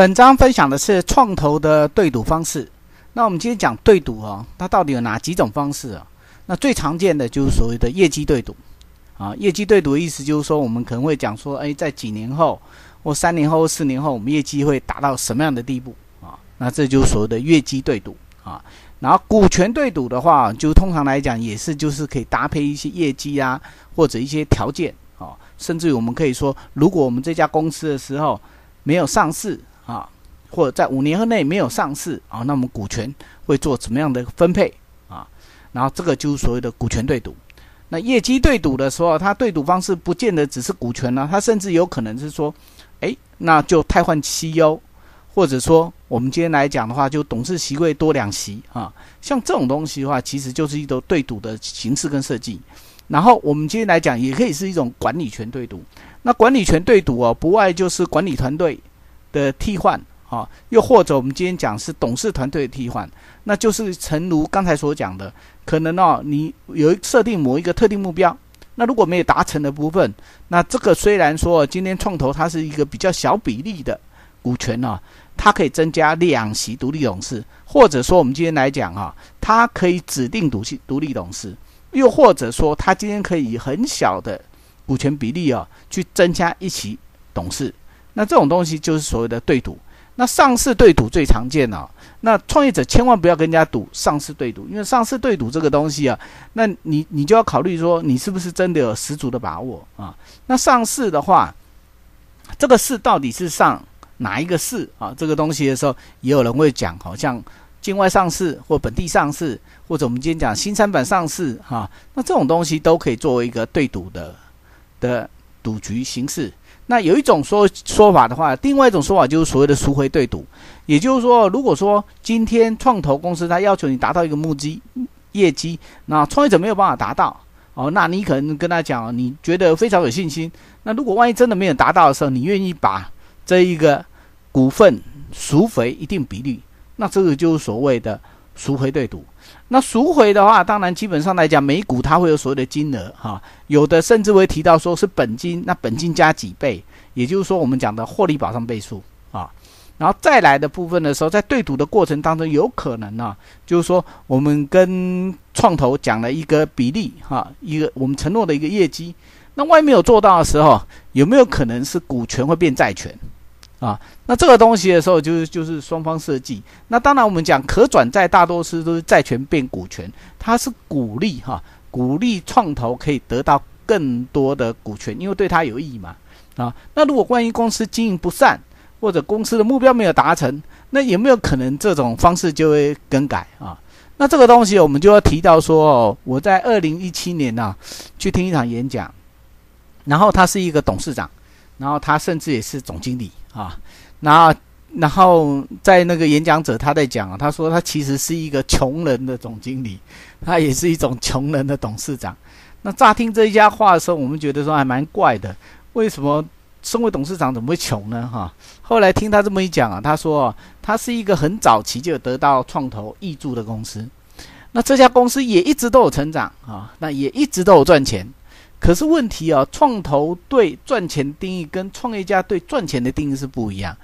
本章分享的是创投的对赌方式。那我们今天讲对赌哦，它到底有哪几种方式啊？那最常见的就是所谓的业绩对赌啊。业绩对赌的意思就是说，我们可能会讲说，哎，在几年后或三年后、四年后，我们业绩会达到什么样的地步啊？那这就是所谓的业绩对赌啊。然后股权对赌的话，就通常来讲也是就是可以搭配一些业绩啊，或者一些条件啊，甚至于我们可以说，如果我们这家公司的时候没有上市啊，或者在五年内没有上市啊，那么股权会做怎么样的分配啊？然后这个就是所谓的股权对赌。那业绩对赌的时候，它对赌方式不见得只是股权呢，它甚至有可能是说，哎，那就汰换 CEO。或者说，我们今天来讲的话，就董事席位多两席啊，像这种东西的话，其实就是一种对赌的形式跟设计。然后我们今天来讲，也可以是一种管理权对赌。那管理权对赌哦，不外就是管理团队的替换啊，又或者我们今天讲是董事团队的替换，那就是诚如刚才所讲的，可能哦，你有设定某一个特定目标，那如果没有达成的部分，那这个虽然说今天创投它是一个比较小比例的。股权呢，它可以增加两席独立董事，或者说我们今天来讲啊，它可以指定独立独立董事，又或者说它今天可以以很小的股权比例啊，去增加一席董事。那这种东西就是所谓的对赌。那上市对赌最常见了，那创业者千万不要跟人家赌上市对赌，因为上市对赌这个东西啊，那你你就要考虑说你是不是真的有十足的把握啊？那上市的话，这个市到底是上？哪一个市啊？这个东西的时候，也有人会讲，好像境外上市或本地上市，或者我们今天讲新三板上市，哈，那这种东西都可以作为一个对赌的的赌局形式。那有一种说说法的话，另外一种说法就是所谓的赎回对赌，也就是说，如果说今天创投公司它要求你达到一个目击业绩，那创业者没有办法达到，哦，那你可能跟他讲，你觉得非常有信心。那如果万一真的没有达到的时候，你愿意把这一个股份赎回一定比例，那这个就是所谓的赎回对赌。那赎回的话，当然基本上来讲，每股它会有所谓的金额哈，有的甚至会提到说是本金，那本金加几倍，也就是说我们讲的获利保障倍数啊。然后再来的部分的时候，在对赌的过程当中，有可能呢，就是说我们跟创投讲了一个比例哈，一个我们承诺的一个业绩，那外面有做到的时候，有没有可能是股权会变债权？啊，那这个东西的时候，就是就是双方设计。那当然，我们讲可转债，大多数都是债权变股权，它是鼓励哈，鼓励创投可以得到更多的股权，因为对他有益嘛。啊，那如果万一公司经营不善，或者公司的目标没有达成，那有没有可能这种方式就会更改啊？那这个东西我们就要提到说，哦，我在二零一七年呢去听一场演讲，然后他是一个董事长，然后他甚至也是总经理。啊，然后，然后在那个演讲者他在讲啊，他说他其实是一个穷人的总经理，他也是一种穷人的董事长。那乍听这一家话的时候，我们觉得说还蛮怪的，为什么身为董事长怎么会穷呢？哈，后来听他这么一讲啊，他说他是一个很早期就得到创投益助的公司，那这家公司也一直都有成长啊，那也一直都有赚钱。可是问题啊，创投对赚钱定义跟创业家对赚钱的定义是不一样。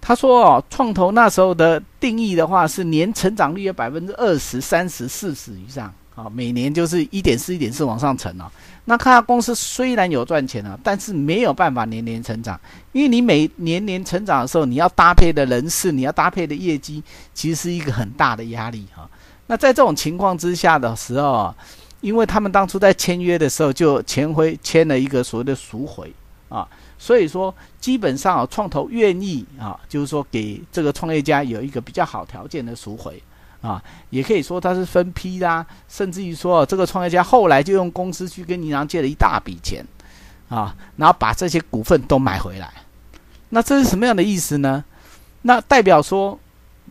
他说哦，创投那时候的定义的话是年成长率有百分之二十三十四十以上啊，每年就是一点四一点四往上乘啊。那看下公司虽然有赚钱啊，但是没有办法年年成长，因为你每年年成长的时候，你要搭配的人事，你要搭配的业绩，其实是一个很大的压力哈。那在这种情况之下的时候。因为他们当初在签约的时候就前回签了一个所谓的赎回啊，所以说基本上啊，创投愿意啊，就是说给这个创业家有一个比较好条件的赎回啊，也可以说他是分批啦，甚至于说这个创业家后来就用公司去跟银行借了一大笔钱啊，然后把这些股份都买回来。那这是什么样的意思呢？那代表说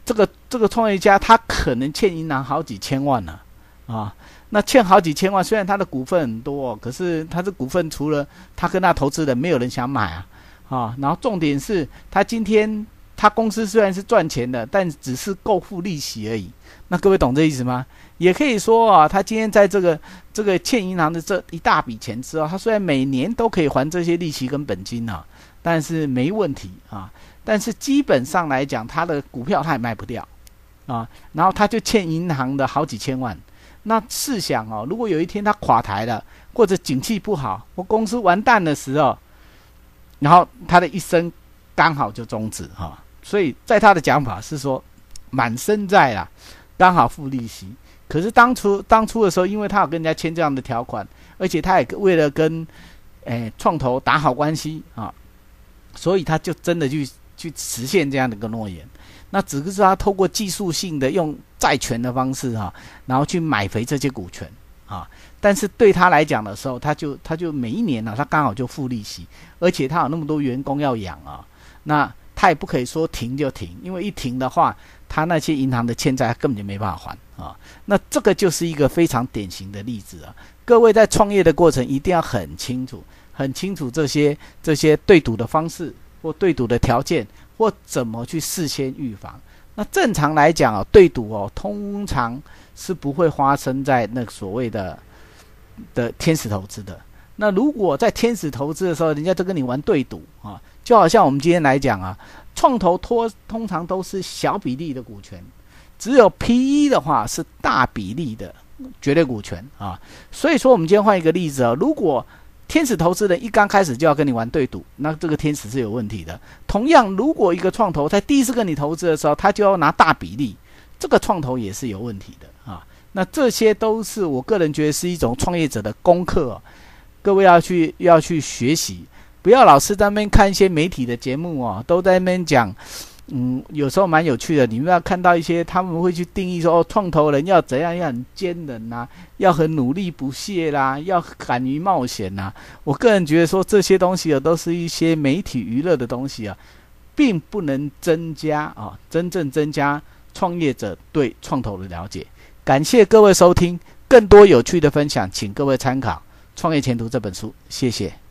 这个这个创业家他可能欠银行好几千万呢。啊那欠好几千万，虽然他的股份很多，可是他的股份除了他跟他投资人，没有人想买啊，啊，然后重点是他今天他公司虽然是赚钱的，但只是够付利息而已。那各位懂这意思吗？也可以说啊，他今天在这个这个欠银行的这一大笔钱之后，他虽然每年都可以还这些利息跟本金啊，但是没问题啊。但是基本上来讲，他的股票他也卖不掉啊，然后他就欠银行的好几千万。那试想哦，如果有一天他垮台了，或者景气不好，或公司完蛋的时候，然后他的一生刚好就终止哈。所以在他的讲法是说，满身债啊，刚好付利息。可是当初当初的时候，因为他有跟人家签这样的条款，而且他也为了跟诶创投打好关系啊，所以他就真的去去实现这样的一个诺言。那只是他透过技术性的用债权的方式哈，然后去买回这些股权啊。但是对他来讲的时候，他就他就每一年呢，他刚好就付利息，而且他有那么多员工要养啊，那他也不可以说停就停，因为一停的话，他那些银行的欠债根本就没办法还。啊，那这个就是一个非常典型的例子啊！各位在创业的过程一定要很清楚，很清楚这些这些对赌的方式或对赌的条件或怎么去事先预防。那正常来讲啊，对赌哦，通常是不会发生在那所谓的的天使投资的。那如果在天使投资的时候，人家都跟你玩对赌啊，就好像我们今天来讲啊，创投托通常都是小比例的股权。只有 P E 的话是大比例的绝对股权啊，所以说我们今天换一个例子啊，如果天使投资人一刚开始就要跟你玩对赌，那这个天使是有问题的。同样，如果一个创投在第一次跟你投资的时候，他就要拿大比例，这个创投也是有问题的啊。那这些都是我个人觉得是一种创业者的功课，各位要去要去学习，不要老是在那边看一些媒体的节目啊，都在那边讲。嗯，有时候蛮有趣的。你们要看到一些，他们会去定义说，哦，创投人要怎样，要很坚韧呐，要很努力不懈啦，要敢于冒险呐。我个人觉得说，这些东西啊，都是一些媒体娱乐的东西啊，并不能增加啊，真正增加创业者对创投的了解。感谢各位收听，更多有趣的分享，请各位参考《创业前途》这本书。谢谢。